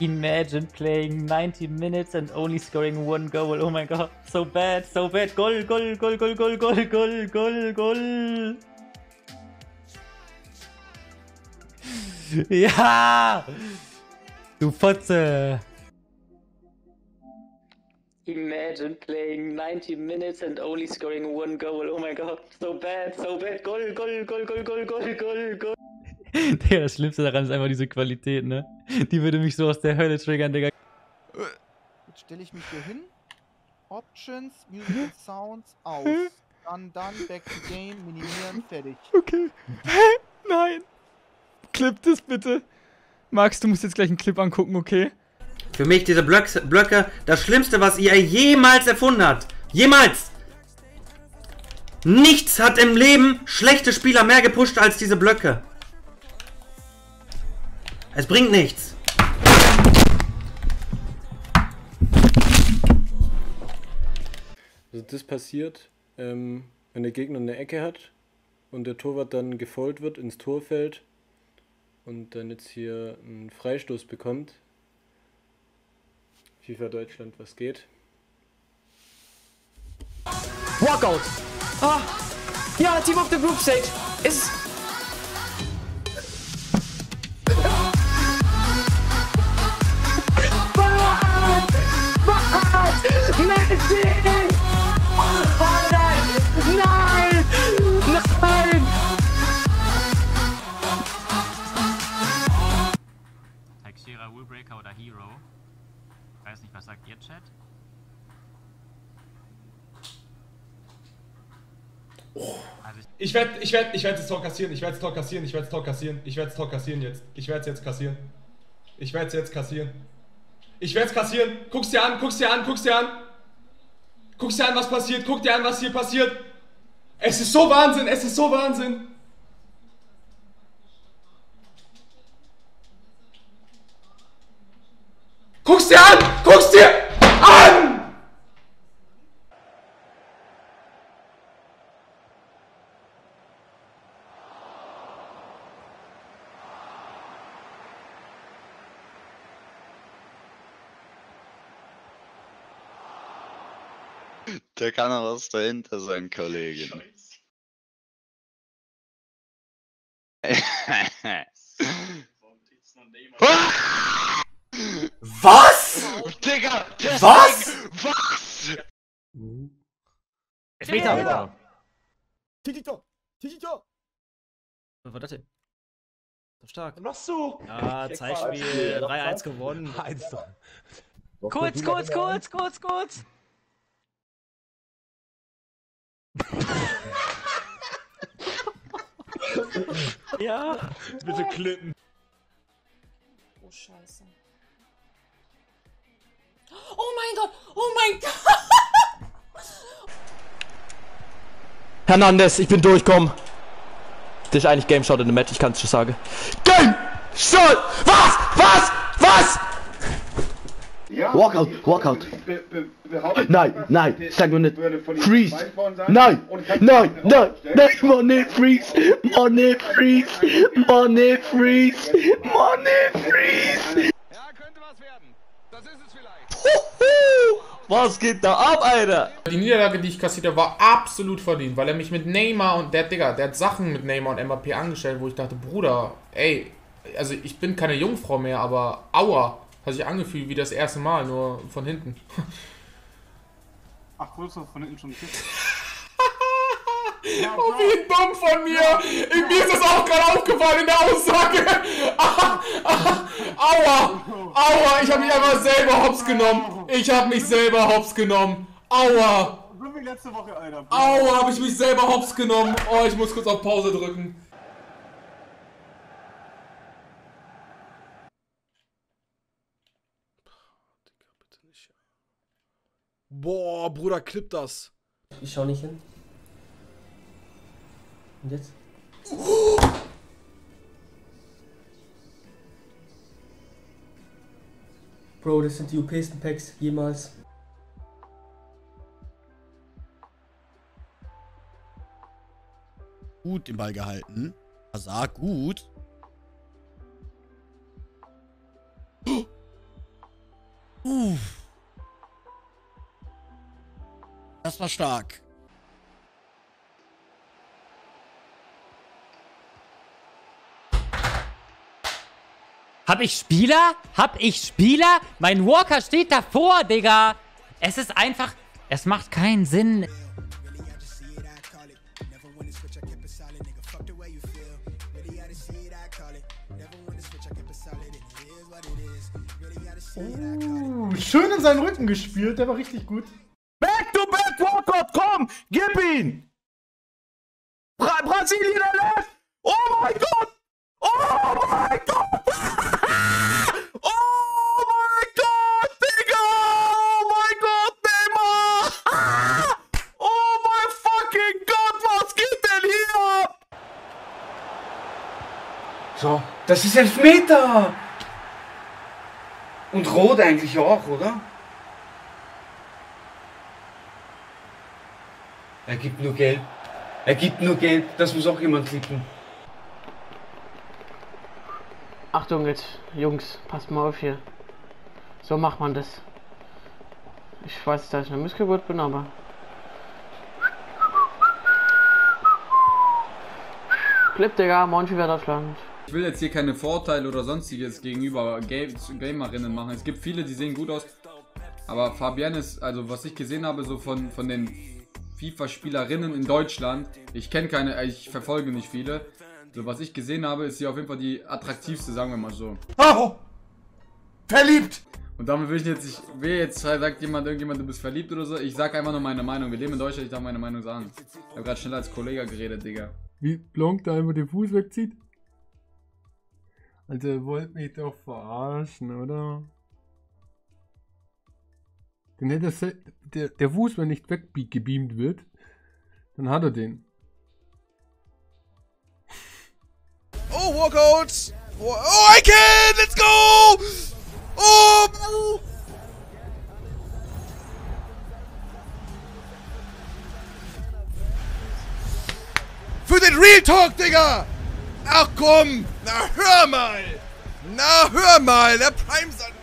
Imagine playing 90 minutes and only scoring one goal. Oh my god, so bad, so bad. Goal, goal, goal, goal, goal, goal, goal, goal, goal. Ja! Du Fotze! Imagine playing 90 minutes and only scoring one goal. Oh my god, so bad, so bad. Goal, goal, goal, goal, goal, goal, goal, goal. Digga, das Schlimmste daran ist einfach diese Qualität, ne? Die würde mich so aus der Hölle triggern, Digga. Jetzt stelle ich mich hier hin. Options, Musical Sounds aus. Dann, dann, back to game, minimieren, fertig. Okay. Hä? Nein. Clip das bitte. Max, du musst jetzt gleich einen Clip angucken, okay? Für mich diese Blöcke, Blöcke das Schlimmste, was EA jemals erfunden hat. Jemals! Nichts hat im Leben schlechte Spieler mehr gepusht als diese Blöcke. Es bringt nichts. Also das passiert, ähm, wenn der Gegner eine Ecke hat und der Torwart dann gefolgt wird ins Torfeld und dann jetzt hier einen Freistoß bekommt. FIFA Deutschland, was geht? Walkout! Ah! Ja, Team of the Group Stage! Ist. Nein! Nein! Nein! Taxira, Rulebreaker oder Hero. Ich weiß nicht, was sagt ihr Chat? Ich werde ich werd, ich werd das Tor kassieren, ich werde das Tor kassieren, ich werde das Tor kassieren, ich werde das Tor kassieren jetzt. Ich werde es jetzt kassieren. Ich werde es jetzt kassieren. Ich werde es kassieren. Guck's dir an, guck's dir an, guck's dir an. Guck's dir an, was passiert, guck dir an, was hier passiert. Es ist so Wahnsinn, es ist so Wahnsinn. Guck's dir an, guck's dir an! Der kann auch was dahinter sein, Kollegin. Was? Digga! Was? Was? Elfmeter! Titito! Titito! Was war das denn? So stark. Noch so! Ja, Zeitspiel 3-1 gewonnen. Kurz, kurz, kurz, kurz, kurz! ja. Bitte klippen. Oh Scheiße. Oh mein Gott! Oh mein Gott! Hernandez, ich bin durchkommen. Das ist eigentlich Game Shot in dem Match, ich kann es schon sagen. Game Shot! Was? Was? Was? Walkout, Walkout. Nein, nein, sag mir nicht. Freeze. Nein, nein, nein, nein, Money Freeze. Money Freeze. Money Freeze. Money Freeze. Was geht da ab, Alter? Die Niederlage, die ich kassiert habe, war absolut verdient, weil er mich mit Neymar und der Digga, der hat Sachen mit Neymar und Mbappé angestellt, wo ich dachte, Bruder, ey, also ich bin keine Jungfrau mehr, aber aua, hat sich angefühlt wie das erste Mal, nur von hinten. Ach, wurdest du von hinten schon gekriegt? Oh, wie dumm von mir! Ich, mir ist das auch gerade aufgefallen in der Aussage! Ah, ah, aua! Aua! Ich habe mich einfach selber hops genommen! Ich habe mich selber hops genommen! Aua! Woche, Alter. Aua, habe ich mich selber hops genommen! Oh, ich muss kurz auf Pause drücken. Boah, Bruder, clip das. Ich schau nicht hin. Und jetzt? Bro, das sind die OPsten Packs jemals. Gut den Ball gehalten. Hazard, gut. Das war stark. Hab ich Spieler? Hab ich Spieler? Mein Walker steht davor, Digga. Es ist einfach... Es macht keinen Sinn. Uh, schön in seinen Rücken gespielt, der war richtig gut. Back Walkout, komm! Gib ihn! Bra Brasilien erlöst! Oh mein Gott! Oh mein Gott! oh mein Gott, Digga! Oh mein Gott, Neymar! oh mein fucking Gott, was geht denn hier? So, das ist Elfmeter! Und Rot eigentlich auch, oder? Er gibt nur Gelb. Er gibt nur Gelb. Das muss auch jemand klicken. Achtung jetzt, Jungs, passt mal auf hier. So macht man das. Ich weiß, dass ich eine Missgeburt bin, aber... Clip, Digga, Deutschland. Ich will jetzt hier keine Vorteile oder sonstiges gegenüber Game Gamerinnen machen. Es gibt viele, die sehen gut aus. Aber Fabienne ist, also was ich gesehen habe, so von, von den FIFA-Spielerinnen in Deutschland, ich kenne keine, ich verfolge nicht viele. So was ich gesehen habe, ist sie auf jeden Fall die attraktivste, sagen wir mal so. Oh! Verliebt! Und damit will ich jetzt, ich will jetzt, sagt jemand, irgendjemand, du bist verliebt oder so. Ich sag einfach nur meine Meinung. Wir leben in Deutschland, ich darf meine Meinung sagen. Ich habe gerade schneller als Kollege geredet, Digga. Wie Blanc da einfach den Fuß wegzieht? Also ihr wollt mich doch verarschen, oder? Denn hätte das, der, der Fuß, wenn nicht weggebeamt wird, dann hat er den. Oh, Walkout! Oh, oh, I can! Let's go! Oh! Für den Real Talk, Digga! Ach komm! Na hör mal! Na hör mal! Der Prime sagt